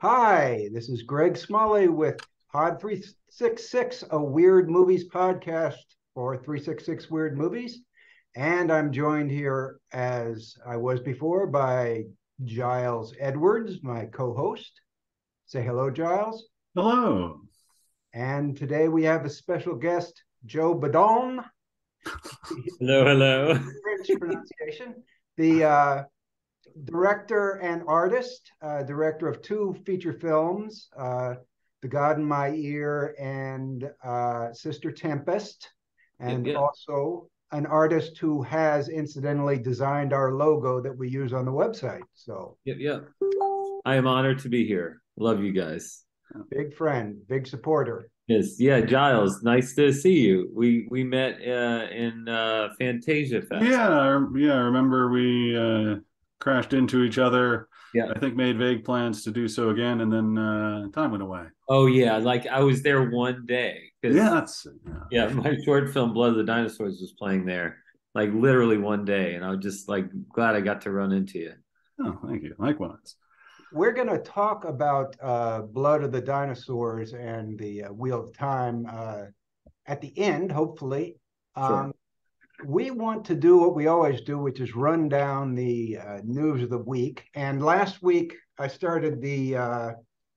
Hi, this is Greg Smalley with Pod 366, a weird movies podcast for 366 Weird Movies. And I'm joined here, as I was before, by Giles Edwards, my co host. Say hello, Giles. Hello. And today we have a special guest, Joe Badon. hello, hello. French pronunciation. The uh, director and artist, uh, director of two feature films, uh, The God in My Ear and uh, Sister Tempest, and Yeah, yeah. also an artist who has incidentally designed our logo that we use on the website. So, Yep, yep. I am honored to be here. Love you guys. big friend, big supporter. Yes, yeah, Giles. Nice to see you. We we met uh, in uh, Fantasia Fest. Yeah, I, yeah. I remember we uh, crashed into each other. Yeah. I think made vague plans to do so again, and then uh, time went away. Oh yeah, like I was there one day. Yeah, that's yeah. yeah. My short film Blood of the Dinosaurs was playing there, like literally one day, and I was just like glad I got to run into you. Oh, thank you. Likewise. We're going to talk about uh, Blood of the Dinosaurs and the uh, Wheel of Time uh, at the end, hopefully. Sure. We want to do what we always do, which is run down the uh, news of the week. And last week, I started the uh,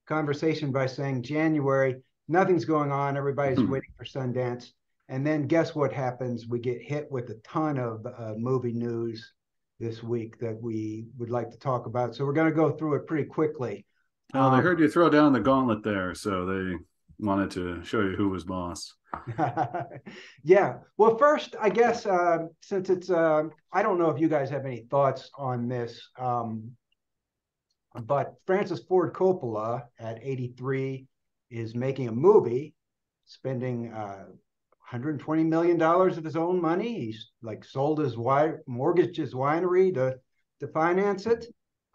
conversation by saying January, nothing's going on. Everybody's Hmm. waiting for Sundance. And then guess what happens? We get hit with a ton of uh, movie news this week that we would like to talk about. So we're going to go through it pretty quickly. Oh, they Um, heard you throw down the gauntlet there, so they wanted to show you who was boss. yeah. Well, first, I guess uh, since it's, uh, I don't know if you guys have any thoughts on this, um, but Francis Ford Coppola at 83 is making a movie, spending uh, 120 million dollars of his own money. He's like sold his wi- mortgaged his winery to to finance it.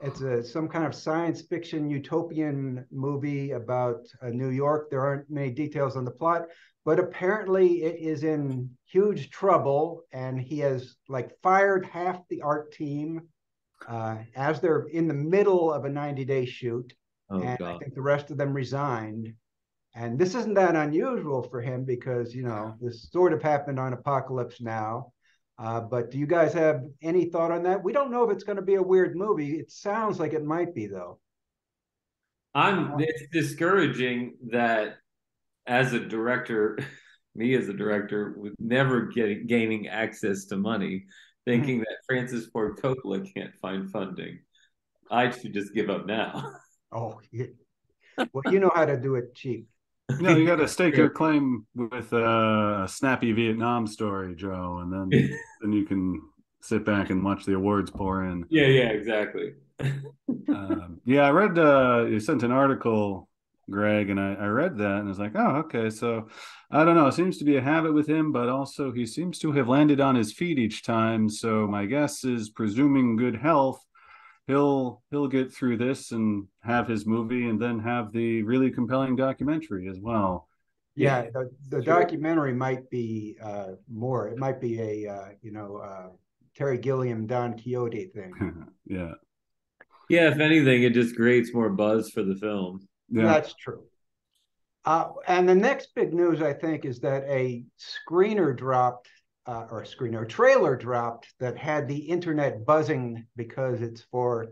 It's a some kind of science fiction utopian movie about uh, New York. There aren't many details on the plot, but apparently it is in huge trouble, and he has like fired half the art team uh, as they're in the middle of a 90 day shoot, Oh and I think the rest of them resigned. And this isn't that unusual for him because you know this sort of happened on Apocalypse Now. Uh, but do you guys have any thought on that? We don't know if it's going to be a weird movie. It sounds like it might be, though. I'm it's discouraging that as a director, me as a director, with never getting gaining access to money, thinking that Francis Ford Coppola can't find funding. I should just give up now. Oh, yeah. well, you know how to do it cheap. No, you got to stake your claim with a snappy Vietnam story, Joe, and then then you can sit back and watch the awards pour in. Yeah, yeah, exactly. um, yeah, I read uh, you sent an article, Greg, and I, I read that and I was like, oh, okay. So I don't know. It seems to be a habit with him, but also he seems to have landed on his feet each time. So my guess is, presuming good health, he'll he'll get through this and have his movie, and then have the really compelling documentary as well. Yeah, Yeah, the, the sure. documentary might be uh, more. It might be a uh, you know uh, Terry Gilliam Don Quixote thing. yeah, Yeah, if anything, it just creates more buzz for the film. yeah. That's true. Uh, and the next big news, I think, is that a screener dropped, uh, or trailer dropped that had the internet buzzing because it's for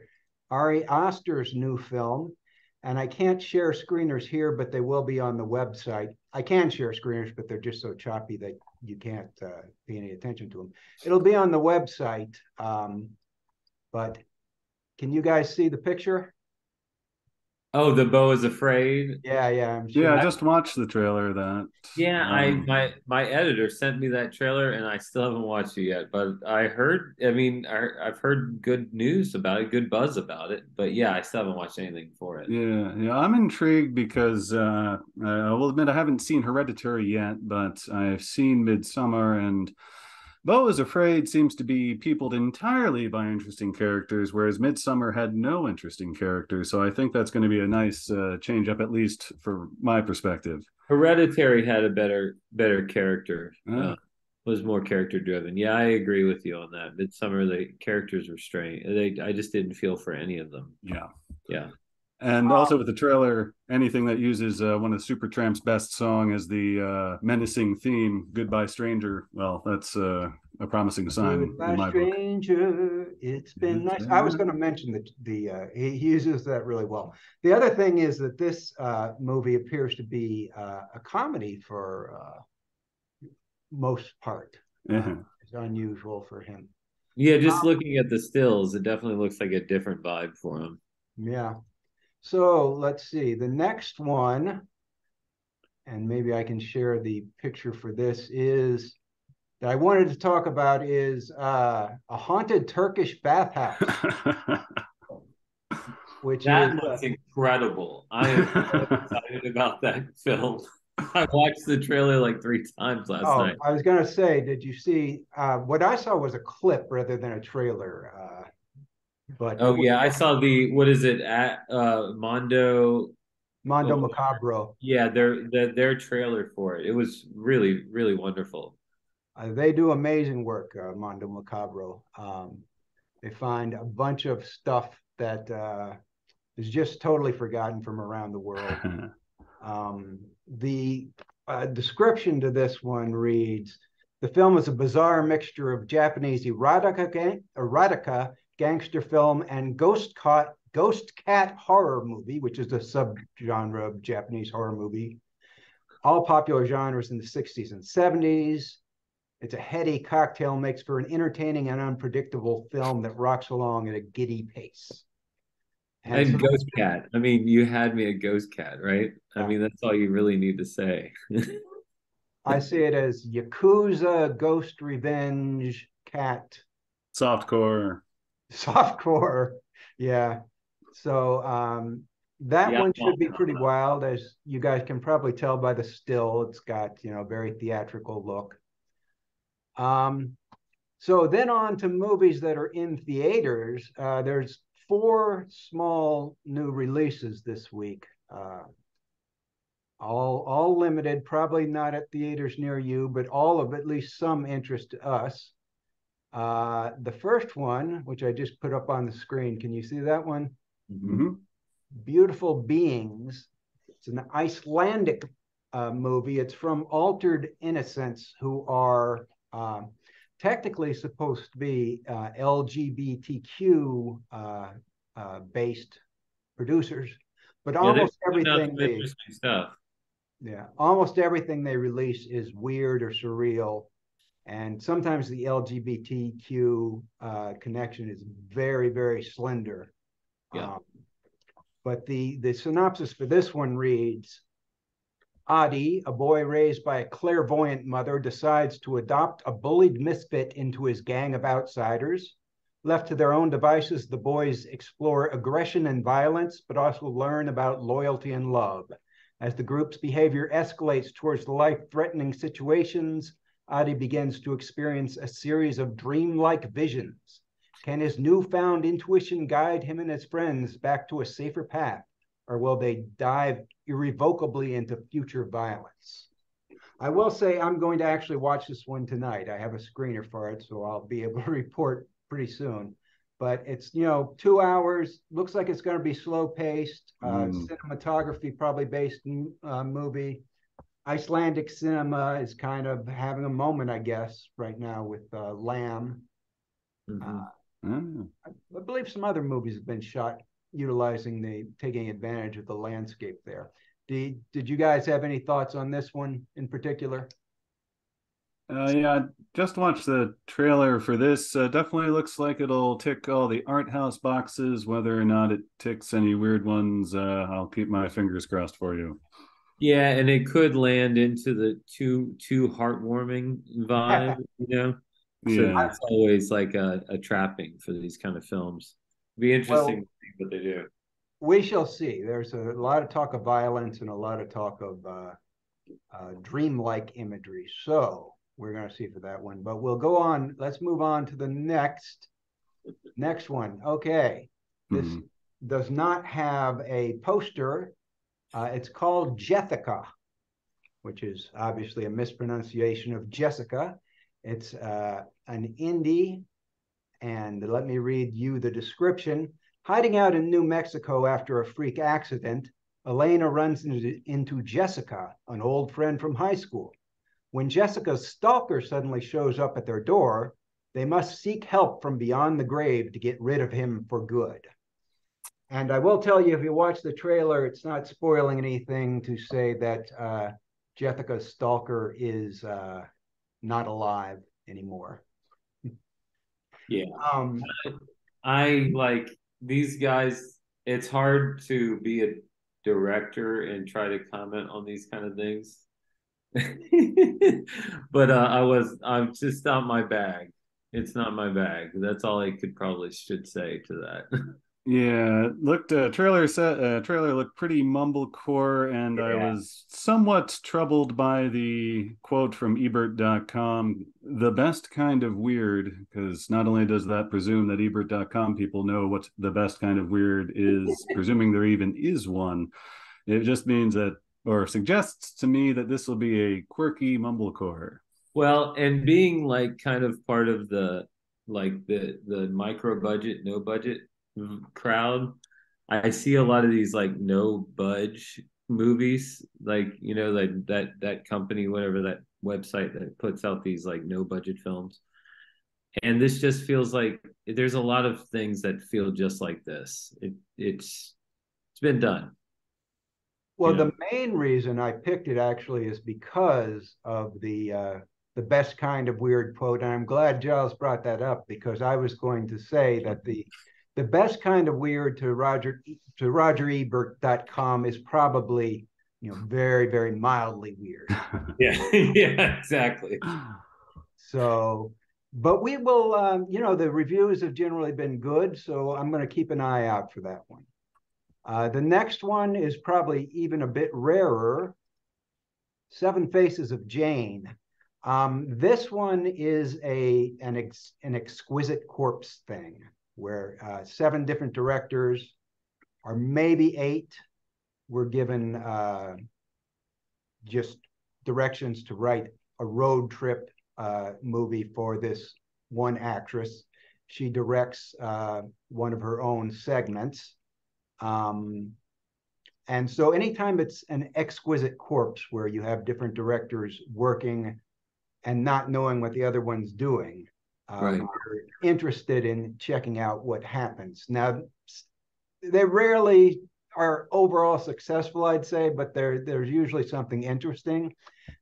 Ari Aster's new film. And I can't share screeners here, but they will be on the website. I can share screeners, but they're just so choppy that you can't uh, pay any attention to them. It'll be on the website. Um, but can you guys see the picture? Oh, the Beau is afraid. Yeah, yeah, I'm sure. Yeah, I just watched the trailer. of That Yeah, I Um, my my editor sent me that trailer, and I still haven't watched it yet. But I heard, I mean, I, I've heard good news about it, good buzz about it. But yeah, I still haven't watched anything for it. Yeah, yeah, I'm intrigued because uh, I will admit I haven't seen Hereditary yet, but I've seen Midsommar, and Beau is Afraid seems to be peopled entirely by interesting characters, whereas Midsommar had no interesting characters. So I think that's going to be a nice uh, change up, at least for my perspective. Hereditary had a better better character. Ah. Uh, was more character driven. Yeah, I agree with you on that. Midsommar, the characters were strange. They, I just didn't feel for any of them. Yeah. Yeah. And also with the trailer, anything that uses uh, one of Supertramp's best song as the uh, menacing theme, "Goodbye Stranger," well, that's uh, a promising sign Goodbye, in my book. stranger. It's been It's nice. I was going to mention that the uh, he, he uses that really well. The other thing is that this uh, movie appears to be uh, a comedy for uh, most part. Yeah. It's unusual for him. Yeah, just Um, looking at the stills, it definitely looks like a different vibe for him. Yeah. So let's see. The next one, and maybe I can share the picture for this, is that I wanted to talk about is uh, a haunted Turkish bathhouse, which That is uh, incredible. I am so excited about that film. I watched the trailer like three times last Oh, night. I was going to say, did you see? Uh, what I saw was a clip rather than a trailer. But Oh yeah, I saw the what is it at uh Mondo? Mondo Oh. Macabro. Yeah, their their their trailer for it. It was really really wonderful. Uh, they do amazing work, uh, Mondo Macabro. Um, they find a bunch of stuff that uh, is just totally forgotten from around the world. Um, the uh, description to this one reads The film is a bizarre mixture of Japanese erotica, erotica gangster film, and ghost cat, ghost cat horror movie, which is a subgenre of Japanese horror movie. All popular genres in the 60s and 70s. It's a heady cocktail makes for an entertaining and unpredictable film that rocks along at a giddy pace. And so- Ghost Cat. I mean, you had me a Ghost Cat, right? I Yeah. mean, that's all you really need to say. I see it as Yakuza, Ghost Revenge, Cat, Softcore. Softcore. Yeah. So um, that Yeah. one should be pretty wild, as you guys can probably tell by the still. It's got, you know, very theatrical look. Um, so then on to movies that are in theaters. Uh, there's four small new releases this week. Uh, all all limited, probably not at theaters near you, but all of at least some interest to us. Uh, the first one, which I just put up on the screen, can you see that one? hmm Beautiful Beings. It's an Icelandic uh, movie. It's from Altered Innocence, who are um, technically supposed to be uh, LGBTQ uh, uh, based producers, but Yeah, almost everything they interesting stuff. yeah, almost everything they release is weird or surreal, and sometimes the LGBTQ uh, connection is very, very slender. Yeah. Um, but the the synopsis for this one reads: Adi, a boy raised by a clairvoyant mother, decides to adopt a bullied misfit into his gang of outsiders. Left to their own devices, the boys explore aggression and violence, but also learn about loyalty and love. As the group's behavior escalates towards life threatening situations, Adi begins to experience a series of dreamlike visions. Can his newfound intuition guide him and his friends back to a safer path, or will they dive irrevocably into future violence? I will say I'm going to actually watch this one tonight. I have a screener for it, so I'll be able to report pretty soon. But it's you know two hours. Looks like it's going to be slow paced. Uh, Mm. Cinematography probably based uh, movie. Icelandic cinema is kind of having a moment, I guess, right now with uh, Lamb. Mhm. Uh, Ah. I believe some other movies have been shot utilizing the taking advantage of the landscape there. Did, did you guys have any thoughts on this one in particular? Uh, yeah, just watched the trailer for this. Uh, definitely looks like it'll tick all the art house boxes. Whether or not it ticks any weird ones, uh, I'll keep my fingers crossed for you. Yeah, and it could land into the too too heartwarming vibe, you know. So Yeah, that's always like a, a trapping for these kind of films. Be interesting to see what they do. We shall see. There's a lot of talk of violence and a lot of talk of uh, uh, dreamlike imagery. So we're going to see for that one. But we'll go on. Let's move on to the next next one. Okay. This Mhm. does not have a poster. Uh, it's called Jethica, which is obviously a mispronunciation of Jessica. It's uh, an indie, and let me read you the description. Hiding out in New Mexico after a freak accident, Elena runs into, into Jessica, an old friend from high school. When Jessica's stalker suddenly shows up at their door, they must seek help from beyond the grave to get rid of him for good. And I will tell you, if you watch the trailer, it's not spoiling anything to say that uh, Jessica's stalker is uh, not alive anymore. Yeah. Um, I like these guys. It's hard to be a director and try to comment on these kind of things. but uh, I was, I'm just not my bag. It's not my bag. That's all I could probably should say to that. Yeah, looked uh, trailer set uh, trailer looked pretty mumblecore, and I was somewhat troubled by the quote from Ebert.com, the best kind of weird, because not only does that presume that Ebert.com people know what the best kind of weird is, presuming there even is one, it just means that or suggests to me that this will be a quirky mumblecore. Well, and being like kind of part of the like the the micro budget, no budget crowd, I see a lot of these like no budge movies, like you know, like that that company, whatever that website that puts out these like no budget films. And this just feels like there's a lot of things that feel just like this. It it's it's been done. Well, the main reason I picked it actually is because of the uh, the best kind of weird quote, and I'm glad Giles brought that up because I was going to say that the the best kind of weird to Roger to RogerEbert.com is probably you know very very mildly weird. Yeah, yeah, exactly. So, but we will, um, you know, the reviews have generally been good, so I'm going to keep an eye out for that one. Uh, the next one is probably even a bit rarer Seven Faces of Jane. Um, this one is a an, ex, an exquisite corpse thing where uh, seven different directors, or maybe eight, were given uh, just directions to write a road trip uh, movie for this one actress. She directs uh, one of her own segments. Um, and so, anytime it's an exquisite corpse where you have different directors working and not knowing what the other one's doing, um, Right. you're interested in checking out what happens. Now, they rarely are overall successful, I'd say, but there there's usually something interesting.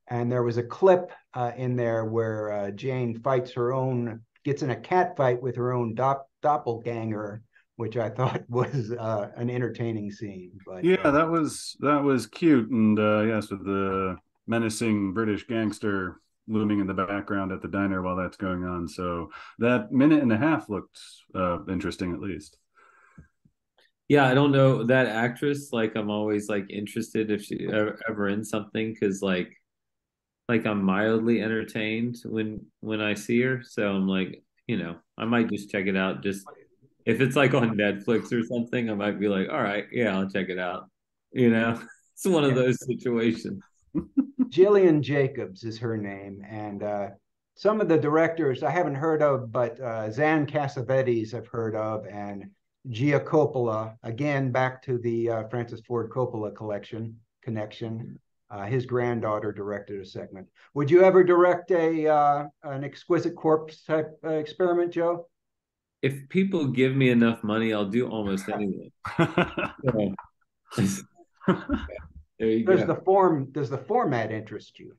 And there was a clip uh, in there where uh, Jane fights her own, gets in a cat fight with her own dop- doppelganger, which I thought was uh, an entertaining scene. But Yeah, uh, that was that was cute, and uh, yes, with the menacing British gangster looming in the background at the diner while that's going on. So that minute and a half looked uh, interesting, at least. Yeah, I don't know that actress. Like, I'm always like interested if she ever, ever in something because like, like I'm mildly entertained when when I see her. So I'm like, you know, I might just check it out. Just if it's like on Netflix or something, I might be like, all right, yeah, I'll check it out. You know, it's one of those situations. Gillian Jacobs is her name, and uh, some of the directors I haven't heard of, but uh, Zan Cassavetes I've heard of, and Gia Coppola. Again, back to the uh, Francis Ford Coppola collection connection. Uh, his granddaughter directed a segment. Would you ever direct a uh, an exquisite corpse type uh, experiment, Joe? If people give me enough money, I'll do almost anything. So, there you Does go. the form does the format interest you?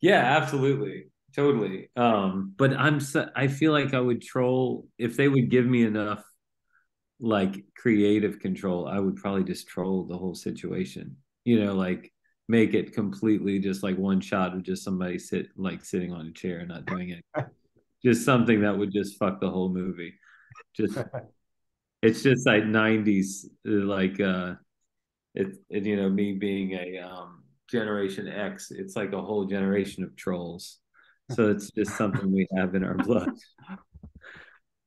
Yeah, absolutely. Totally. Um, but I'm so, I feel like I would troll if they would give me enough like creative control, I would probably just troll the whole situation. You know, like make it completely just like one shot of just somebody sit like sitting on a chair and not doing it. just something that would just fuck the whole movie. Just it's just like 90s like uh it, it you know me being a um generation x it's like a whole generation of trolls so it's just something we have in our blood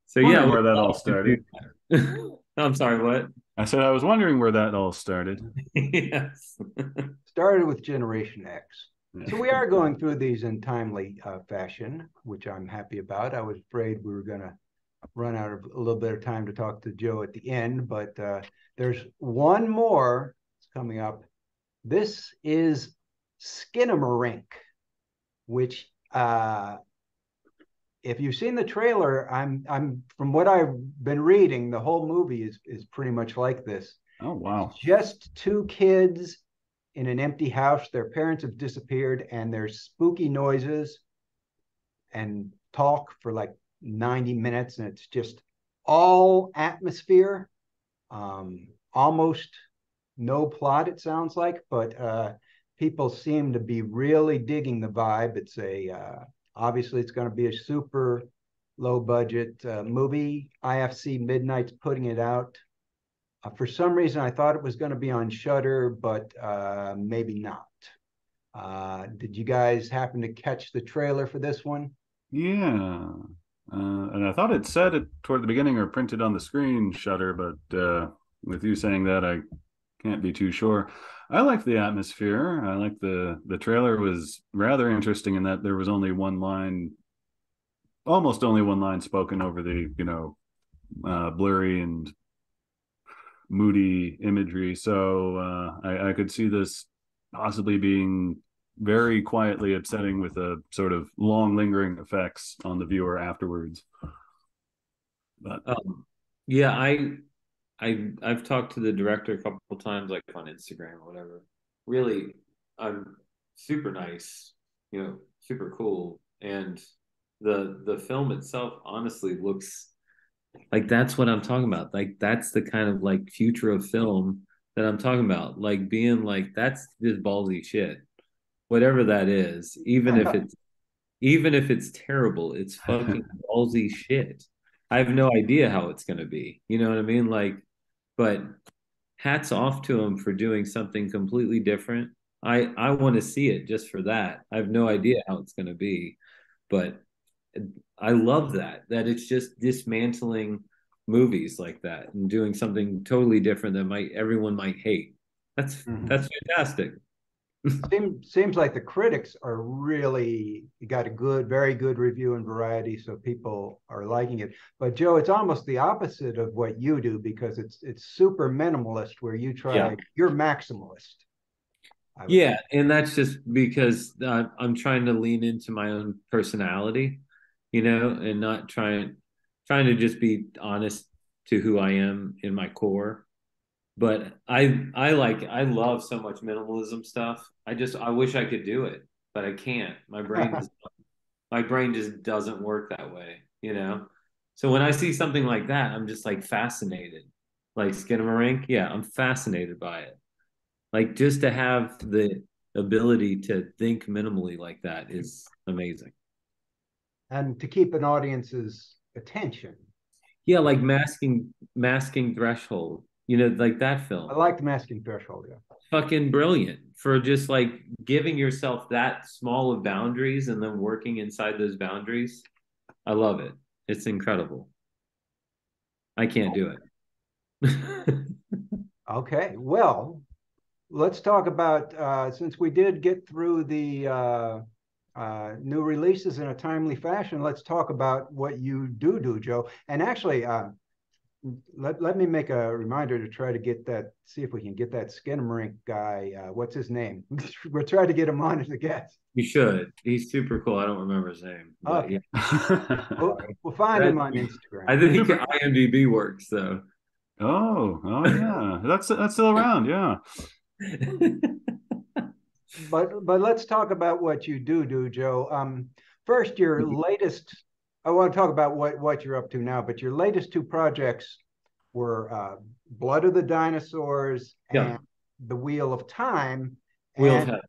so yeah where that all started. i'm sorry what I said I was wondering where that all started. yes Started with Generation X. So we are going through these in timely uh, fashion, which I'm happy about. I was afraid we were going to run out of a little bit of time to talk to Joe at the end, but uh, there's one more coming up. This is Skinamarink, which uh, if you've seen the trailer, I'm I'm from what I've been reading, the whole movie is is pretty much like this. Oh wow! It's just two kids in an empty house. Their parents have disappeared, and there's spooky noises and talk for like 90 minutes, and it's just all atmosphere. Um, almost no plot, it sounds like, but uh, people seem to be really digging the vibe. It's a uh, obviously it's going to be a super low budget uh, movie. IFC Midnight's putting it out. Uh, for some reason, I thought it was going to be on Shudder, but uh, maybe not. Uh, did you guys happen to catch the trailer for this one? Yeah, uh, and I thought it said it toward the beginning or printed on the screen, Shudder, but uh, with you saying that, I can't be too sure. I like the atmosphere. I like the the trailer was rather interesting in that there was only one line, almost only one line spoken over the you know uh, blurry and moody imagery. So uh, I, I could see this possibly being very quietly upsetting with a sort of long lingering effects on the viewer afterwards. But um, yeah, I I I've talked to the director a couple times, like on Instagram or whatever. Really, I'm super nice, you know, super cool, and the the film itself honestly looks like that's what I'm talking about. Like that's the kind of like future of film that I'm talking about. Like being like that's just ballsy shit, whatever that is. Even if it's even if it's terrible, it's fucking ballsy shit. I have no idea how it's gonna be. You know what I mean? Like but hats off to him for doing something completely different. I I want to see it just for that. I have no idea how it's going to be, but I love that that it's just dismantling movies like that and doing something totally different that might everyone might hate. That's mm-hmm. that's fantastic seems seems like the critics are really got a good, very good review in Variety, so people are liking it. But Joe, it's almost the opposite of what you do because it's it's super minimalist, where you try yeah. you're maximalist. Yeah, and that's just because uh, I'm trying to lean into my own personality, you know, and not trying trying to just be honest to who I am in my core but I I like I love so much minimalism stuff. I just I wish I could do it, but I can't. My brain just, my brain just doesn't work that way, you know. So when I see something like that, I'm just like fascinated. Like Skinamarink, yeah, I'm fascinated by it. Like just to have the ability to think minimally like that is amazing. And to keep an audience's attention. Yeah, like masking masking threshold you know, like that film. I like the masking threshold, yeah. Fucking brilliant for just like giving yourself that small of boundaries and then working inside those boundaries. I love it. It's incredible. I can't do it. okay. Well, let's talk about uh, since we did get through the uh, uh, new releases in a timely fashion. Let's talk about what you do do, Joe. And actually, uh, let, let me make a reminder to try to get that, see if we can get that Skinamarink guy. Uh, what's his name? We're trying to get him on as a guest. You should. He's super cool. I don't remember his name. Oh, yeah. we'll, we'll, find that, him on Instagram. I think IMDb works though. Oh, oh yeah, that's that's still around. Yeah. but but let's talk about what you do do, Joe. Um, first, your mm-hmm. latest I want to talk about what, what you're up to now, but your latest two projects were uh, Blood of the Dinosaurs yeah. and The Wheel of Time. Wheel of Heaven.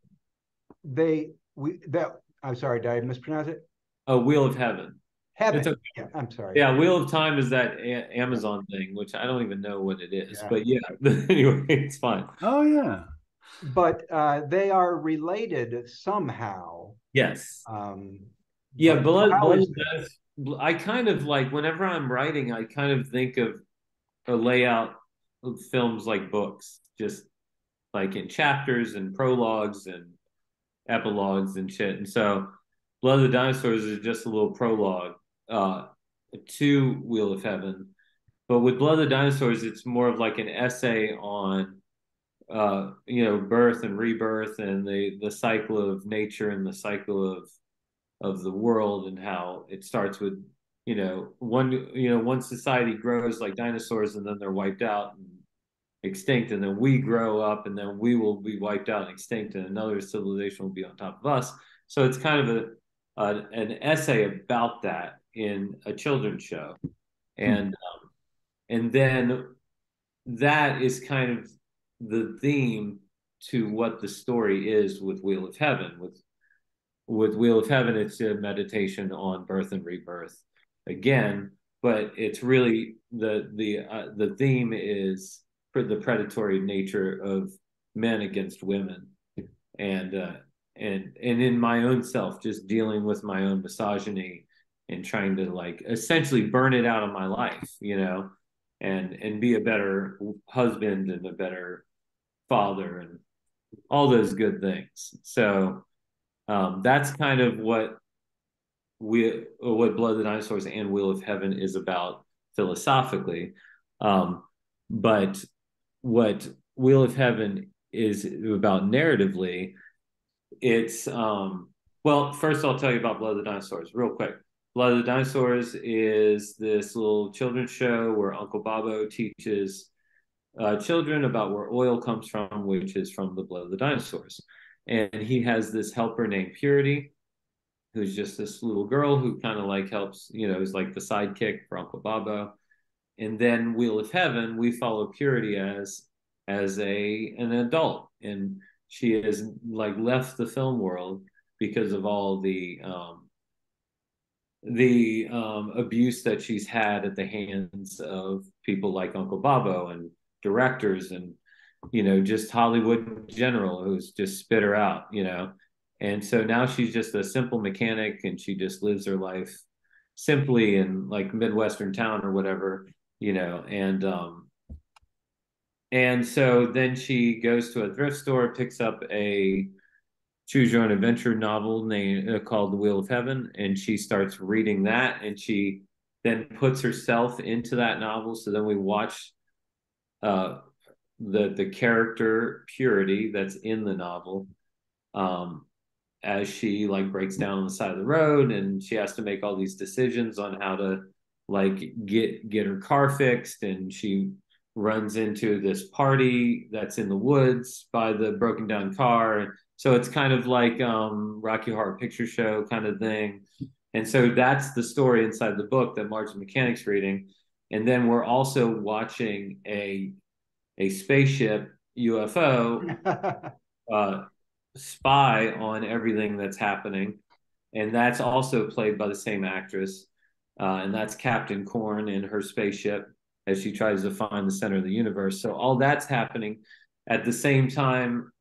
They we that I'm sorry, did I mispronounce it? A Wheel of Heaven. Heaven. Okay. Yeah, I'm sorry. Yeah, Wheel of Time is that a- Amazon thing, which I don't even know what it is, yeah. but yeah. anyway, it's fine. Oh yeah. But uh, they are related somehow. Yes. Um, yeah, blood, blood does I kind of like whenever I'm writing, I kind of think of a layout of films like books, just like in chapters and prologues and epilogues and shit. And so Blood of the Dinosaurs is just a little prologue. Uh, to Wheel of Heaven. But with Blood of the Dinosaurs, it's more of like an essay on uh, you know, birth and rebirth and the the cycle of nature and the cycle of of the world and how it starts with you know one you know one society grows like dinosaurs and then they're wiped out and extinct and then we grow up and then we will be wiped out and extinct and another civilization will be on top of us so it's kind of a, a an essay about that in a children's show and um, and then that is kind of the theme to what the story is with Wheel of Heaven. With with Wheel of Heaven, it's a meditation on birth and rebirth again, but it's really the the uh, the theme is for the predatory nature of men against women, and uh, and and in my own self, just dealing with my own misogyny and trying to like essentially burn it out of my life, you know, and and be a better husband and a better father and all those good things. So um, that's kind of what we what Blood of the Dinosaurs and Wheel of Heaven is about philosophically. Um, but what Wheel of Heaven is about narratively, it's um, well, first I'll tell you about Blood of the Dinosaurs real quick. Blood of the Dinosaurs is this little children's show where Uncle Bobo teaches uh, children about where oil comes from, which is from the blood of the dinosaurs. And he has this helper named Purity, who's just this little girl who kind of like helps, you know, is like the sidekick for Uncle Bobo. And then Wheel of Heaven, we follow Purity as as a an adult, and she has like left the film world because of all the um, the um, abuse that she's had at the hands of people like Uncle Bobo and directors and you know just Hollywood general who's just spit her out, you know. And so now she's just a simple mechanic and she just lives her life simply in like midwestern town or whatever, you know. And um and so then she goes to a thrift store, picks up a choose your own adventure novel named uh, called The Wheel of Heaven, and she starts reading that, and she then puts herself into that novel. So then we watch uh, the the character purity that's in the novel um, as she like breaks down on the side of the road and she has to make all these decisions on how to like get get her car fixed. And she runs into this party that's in the woods by the broken down car. So it's kind of like um rocky horror picture show kind of thing. And so that's the story inside the book that margin mechanics reading. And then we're also watching a a spaceship UFO uh, spy on everything that's happening, and that's also played by the same actress, uh, and that's Captain Corn in her spaceship as she tries to find the center of the universe. So all that's happening at the same time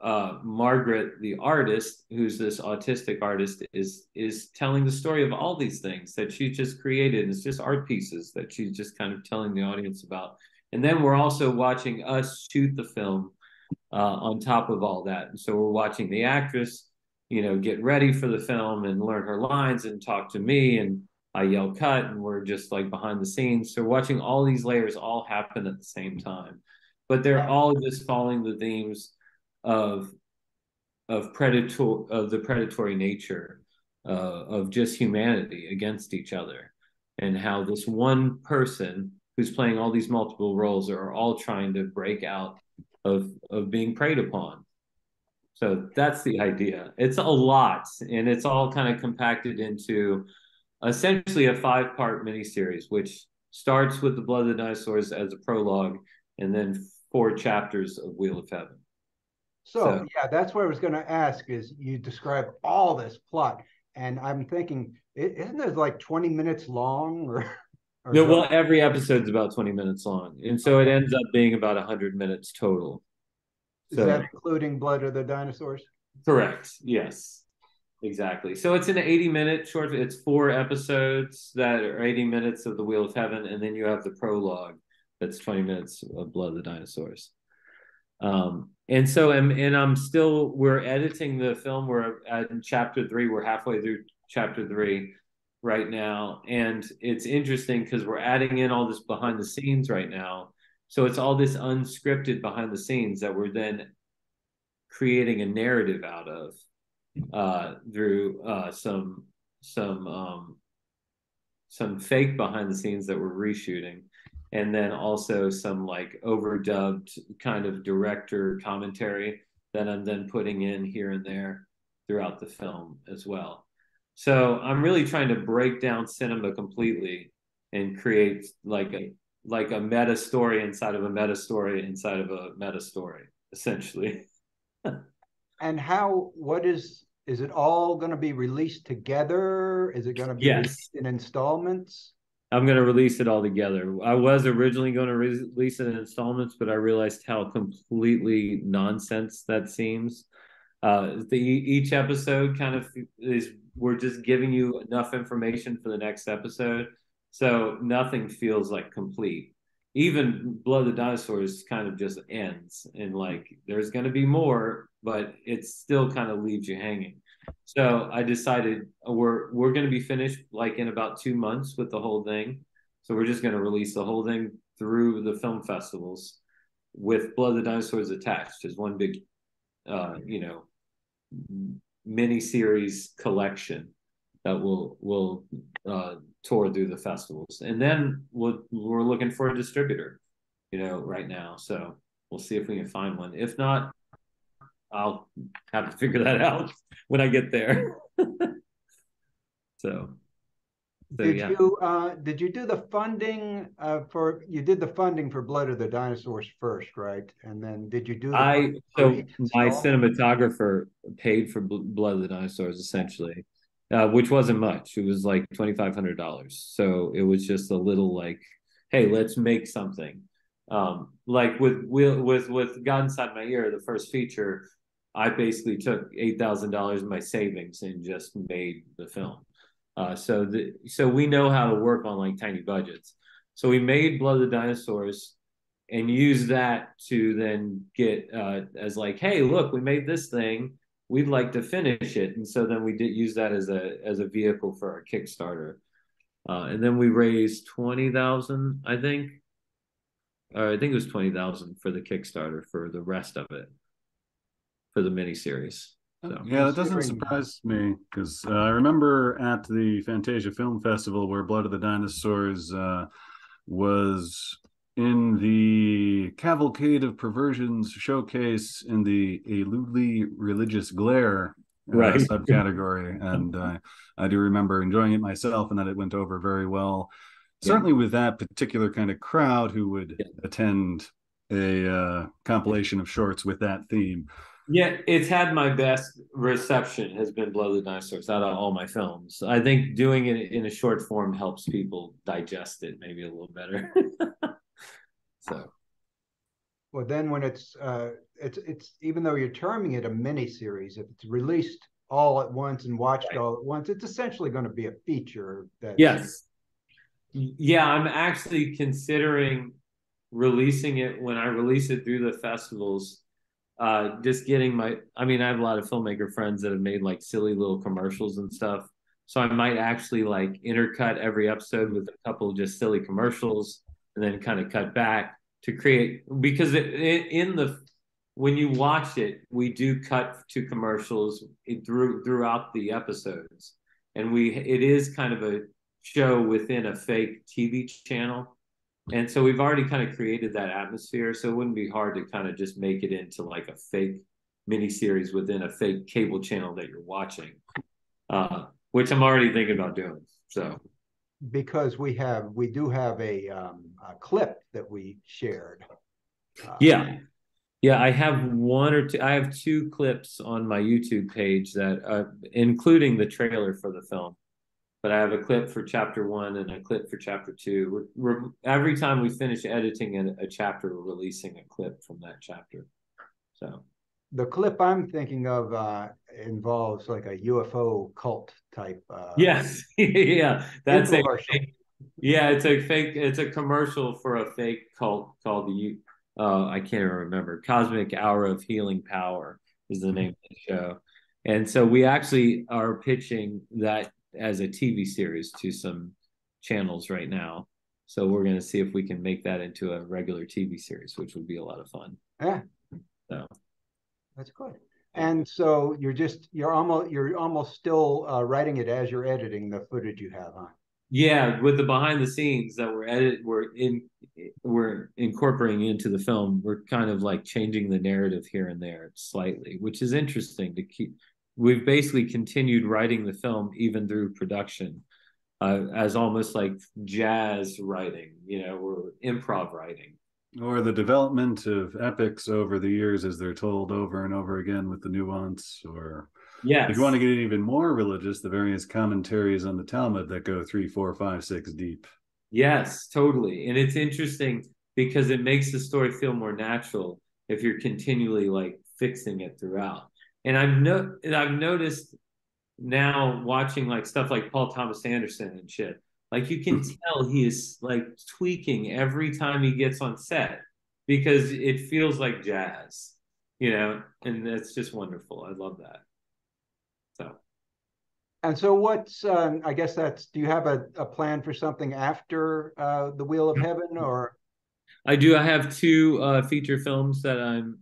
uh, Margaret, the artist, who's this autistic artist, is is telling the story of all these things that she just created. It's just art pieces that she's just kind of telling the audience about. And then we're also watching us shoot the film uh, on top of all that. And so we're watching the actress, you know, get ready for the film and learn her lines and talk to me. And I yell cut, and we're just like behind the scenes. So watching all these layers all happen at the same time, but they're all just following the themes of of predator of the predatory nature uh, of just humanity against each other and how this one person who's playing all these multiple roles are all trying to break out of of being preyed upon so that's the idea it's a lot and it's all kind of compacted into essentially a five part miniseries which starts with the blood of the dinosaurs as a prologue and then four chapters of wheel of heaven so, so yeah, that's what I was going to ask. Is you describe all this plot, and I'm thinking, isn't this like 20 minutes long, or? No, well, every episode's about 20 minutes long, and so it ends up being about 100 minutes total. Is so, that including Blood of the Dinosaurs? Correct. Yes. Exactly. So it's an 80 minute short. It's four episodes that are 80 minutes of the Wheel of Heaven, and then you have the prologue that's 20 minutes of Blood of the Dinosaurs. Um, and so and, and i'm still we're editing the film we're at chapter three we're halfway through chapter three right now, and it's interesting because we're adding in all this behind the scenes right now. So it's all this unscripted behind the scenes that we're then creating a narrative out of uh, through uh, some some um, some fake behind the scenes that we're reshooting and then also some like overdubbed kind of director commentary that I'm then putting in here and there throughout the film as well. So I'm really trying to break down cinema completely and create like a like a meta story inside of a meta story inside of a meta story essentially. and how what is is it all going to be released together? Is it going to be yes. in installments? I'm going to release it all together. I was originally going to re- release it in installments, but I realized how completely nonsense that seems. Uh, the each episode kind of is we're just giving you enough information for the next episode, so nothing feels like complete. Even Blood of the Dinosaurs kind of just ends, and like there's going to be more, but it still kind of leaves you hanging. So I decided uh, we're we're going to be finished like in about two months with the whole thing. So we're just going to release the whole thing through the film festivals with Blood of the Dinosaurs attached as one big, uh, you know, mini series collection that will will uh, tour through the festivals, and then we'll, we're looking for a distributor, you know, right now. So we'll see if we can find one. If not, I'll have to figure that out when I get there. so, so, did yeah. you uh, did you do the funding uh, for you did the funding for Blood of the Dinosaurs first, right? And then did you do? I so my cinematographer paid for Blood of the Dinosaurs essentially, uh, which wasn't much. It was like twenty five hundred dollars. So it was just a little like, hey, let's make something. Um, like with with with God Inside My Ear, the first feature, I basically took eight thousand dollars of my savings and just made the film. Uh, so the so we know how to work on like tiny budgets. So we made Blood of the Dinosaurs and use that to then get uh, as like, hey, look, we made this thing. We'd like to finish it, and so then we did use that as a as a vehicle for our Kickstarter. Uh, and then we raised twenty thousand, I think. Or I think it was twenty thousand for the Kickstarter for the rest of it for the miniseries. So. Yeah, that doesn't surprise me because uh, I remember at the Fantasia Film Festival where Blood of the Dinosaurs uh, was in the Cavalcade of Perversions showcase in the A Lewdly Religious Glare uh, right. subcategory. and uh, I do remember enjoying it myself and that it went over very well. Yeah. Certainly with that particular kind of crowd who would yeah. attend a uh, compilation of shorts with that theme. Yeah, it's had my best reception has been Blood of the Dinosaurs out of all my films. I think doing it in a short form helps people digest it maybe a little better. so well then when it's uh it's it's even though you're terming it a mini series, if it's released all at once and watched right. all at once, it's essentially going to be a feature that Yes. Yeah, I'm actually considering releasing it when I release it through the festivals uh, just getting my i mean i have a lot of filmmaker friends that have made like silly little commercials and stuff. So i might actually like intercut every episode with a couple of just silly commercials and then kind of cut back to create because it, it, in the when you watch it we do cut to commercials through throughout the episodes. And we it is kind of a show within a fake tv channel and so we've already kind of created that atmosphere. So it wouldn't be hard to kind of just make it into like a fake mini series within a fake cable channel that you're watching, uh, which I'm already thinking about doing. So because we have we do have a, um, a clip that we shared. Uh, yeah. Yeah, I have one or two. I have two clips on my YouTube page that, uh, including the trailer for the film but I have a clip for chapter one and a clip for chapter 2 we're, we're every time we finish editing a, a, chapter, we're releasing a clip from that chapter. So the clip I'm thinking of uh, involves like a UFO cult type. Uh, yes, yeah, that's a fake, yeah, it's a fake. It's a commercial for a fake cult called the uh, I can't even remember. Cosmic Hour of Healing Power is the name of the show. And so we actually are pitching that as a TV series to some channels right now. So we're going to see if we can make that into a regular TV series, which would be a lot of fun. Yeah. So that's good. And so you're just you're almost you're almost still uh, writing it as you're editing the footage you have, huh? Yeah, with the behind the scenes that we're edit we're in we're incorporating into the film, we're kind of like changing the narrative here and there slightly, which is interesting to keep we've basically continued writing the film even through production uh, as almost like jazz writing, you know, or improv writing. Or the development of epics over the years as they're told over and over again with the nuance, or yeah, if you want to get even more religious, the various commentaries on the Talmud that go three, four, five, six deep. Yes, totally. And it's interesting because it makes the story feel more natural if you're continually like fixing it throughout. And I've no and I've noticed now watching like stuff like Paul Thomas Anderson and shit. Like you can tell he is like tweaking every time he gets on set because it feels like jazz, you know, and that's just wonderful. I love that. So. And so, what's um, I guess that's do you have a, a plan for something after uh, the Wheel of Heaven or? I do. I have two uh, feature films that I'm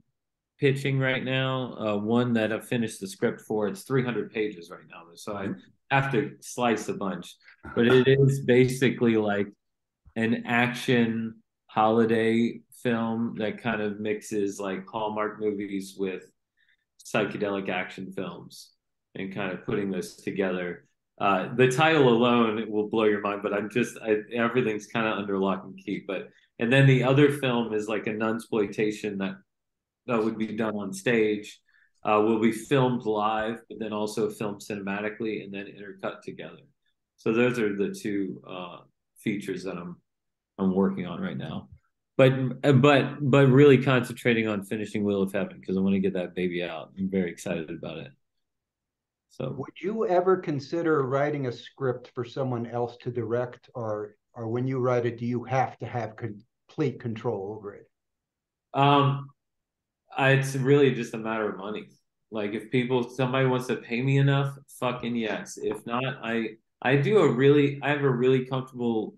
pitching right now. Uh, one that I've finished the script for. It's 300 pages right now, so I have to slice a bunch. But it is basically like an action holiday film that kind of mixes like Hallmark movies with psychedelic action films and kind of putting those together. Uh, the title alone will blow your mind, but I'm just I, everything's kind of under lock and key. But and then the other film is like a nunsploitation that that would be done on stage uh, will be filmed live, but then also filmed cinematically and then intercut together. So those are the two uh, features that I'm I'm working on right now. But but but really concentrating on finishing Wheel of Heaven because I want to get that baby out. I'm very excited about it. So would you ever consider writing a script for someone else to direct, or or when you write it, do you have to have complete control over it? Um, it's really just a matter of money. Like if people somebody wants to pay me enough, fucking yes. If not, I I do a really I have a really comfortable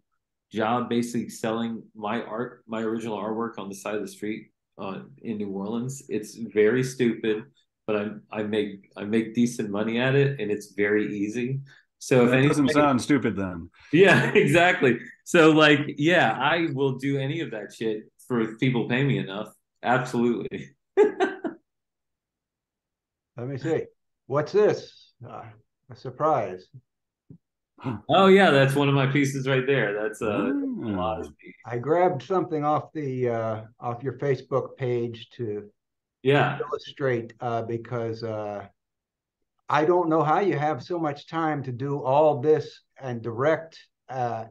job basically selling my art, my original artwork on the side of the street uh, in New Orleans. It's very stupid, but I I make I make decent money at it, and it's very easy. So that doesn't sound stupid then. Yeah, exactly. So like, yeah, I will do any of that shit for if people pay me enough. Absolutely. Let me see. What's this? Uh, a surprise. Oh yeah, that's one of my pieces right there. That's uh, mm. a lot of I grabbed something off the uh, off your Facebook page to yeah illustrate uh, because uh, I don't know how you have so much time to do all this and direct uh,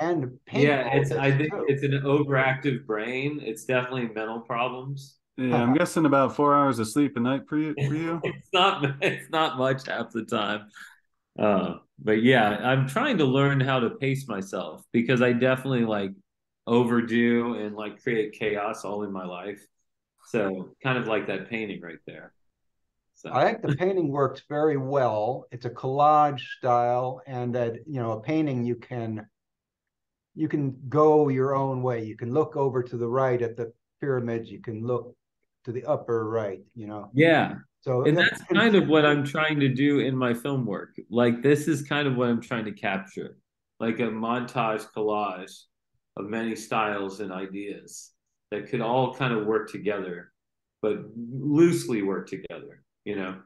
and paint. Yeah, it's I think too. it's an overactive brain. It's definitely mental problems. Yeah, I'm guessing about four hours of sleep a night for you. For you, it's not it's not much half the time. Uh, but yeah, I'm trying to learn how to pace myself because I definitely like overdo and like create chaos all in my life. So kind of like that painting right there. So. I think the painting works very well. It's a collage style, and that you know, a painting you can you can go your own way. You can look over to the right at the pyramids. You can look to the upper right, you know. Yeah. So and that's kind of what I'm trying to do in my film work. Like this is kind of what I'm trying to capture, like a montage collage of many styles and ideas that could all kind of work together, but loosely work together, you know.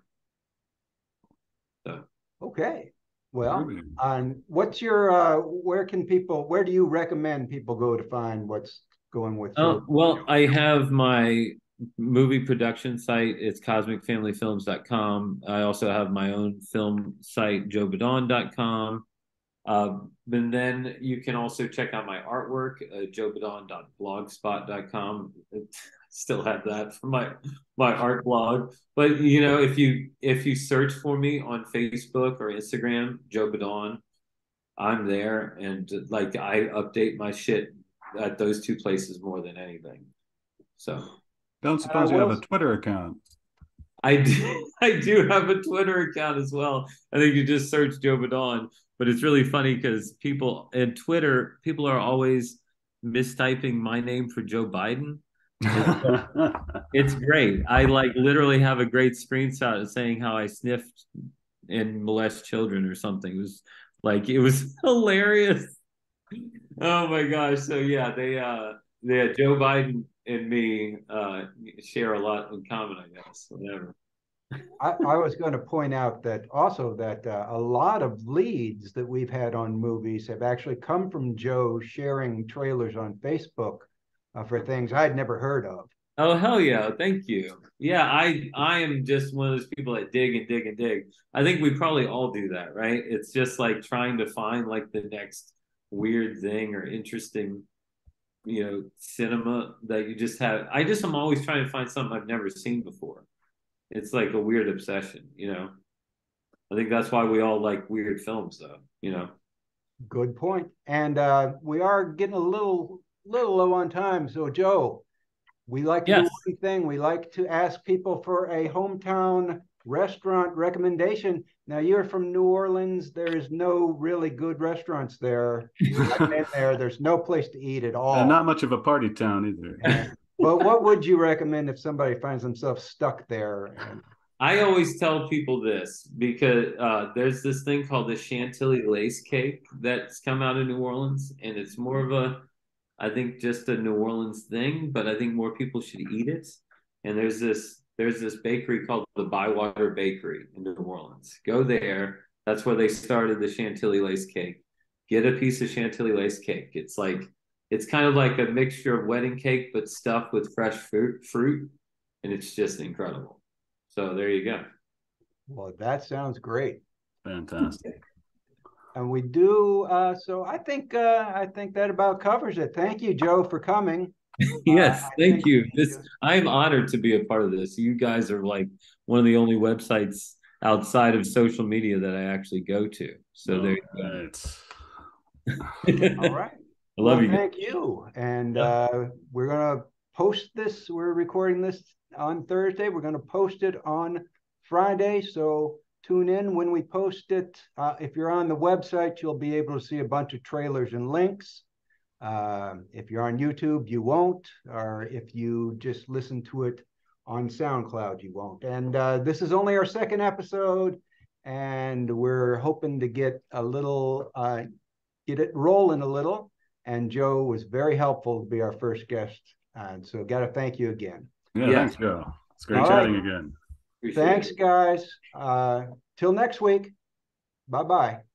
So okay. Well, um, what's your uh, where can people where do you recommend people go to find what's going with? Oh, well, I have my movie production site. It's cosmicfamilyfilms.com. I also have my own film site, joebadon.com. Uh, and then you can also check out my artwork, uh, joebadon.blogspot.com. Still have that for my my art blog. But you know, if you if you search for me on Facebook or Instagram, Joe I'm there, and like I update my shit at those two places more than anything. So don't suppose uh, you have a Twitter account? I do, I do have a Twitter account as well. I think you just search Joe Badon, but it's really funny because people in Twitter, people are always mistyping my name for Joe Biden. it's great. I like literally have a great screenshot saying how I sniffed and molest children or something. It was like it was hilarious. Oh my gosh. So yeah, they uh yeah, Joe Biden and me uh share a lot in common, I guess. Whatever. I, I, was going to point out that also that uh, a lot of leads that we've had on movies have actually come from Joe sharing trailers on Facebook uh, for things I'd never heard of. Oh hell yeah! Thank you. Yeah, I I am just one of those people that dig and dig and dig. I think we probably all do that, right? It's just like trying to find like the next weird thing or interesting, you know, cinema that you just have. I just am always trying to find something I've never seen before. It's like a weird obsession, you know. I think that's why we all like weird films, though. You know. Good. And uh, we are getting a little little low on time. So, Joe, we like to yes. do one thing. We like to ask people for a hometown restaurant recommendation. Now, you're from New Orleans. There's no really good restaurants there. Been there. There's no place to eat at all. Uh, not much of a party town either. but what would you recommend if somebody finds themselves stuck there? I always tell people this because uh, there's this thing called the Chantilly lace cake that's come out of New Orleans, and it's more of a I think just a New Orleans thing, but I think more people should eat it. And there's this there's this bakery called the Bywater Bakery in New Orleans. Go there. That's where they started the Chantilly lace cake. Get a piece of Chantilly lace cake. It's like it's kind of like a mixture of wedding cake but stuffed with fresh fruit fruit and it's just incredible. So there you go. Well, that sounds great. Fantastic and we do. Uh, so I think uh, I think that about covers it. Thank you, Joe, for coming. yes, uh, thank you. This I'm honored to be a part of this. You guys are like one of the only websites outside of social media that I actually go to. So there you go. All right. I love well, you. Thank you. And yeah. uh, we're gonna post this. We're recording this on Thursday. We're gonna post it on Friday. So tune in when we post it. Uh, if you're on the website, you'll be able to see a bunch of trailers and links. Uh, if you're on YouTube, you won't, or if you just listen to it on SoundCloud, you won't. And uh, this is only our second episode, and we're hoping to get a little, uh, get it rolling a little. And Joe was very helpful to be our first guest. And so, got to thank you again. Yeah, yeah. thanks, Joe. It's great All chatting right. again. Appreciate Thanks, it. guys. Uh, till next week. Bye bye.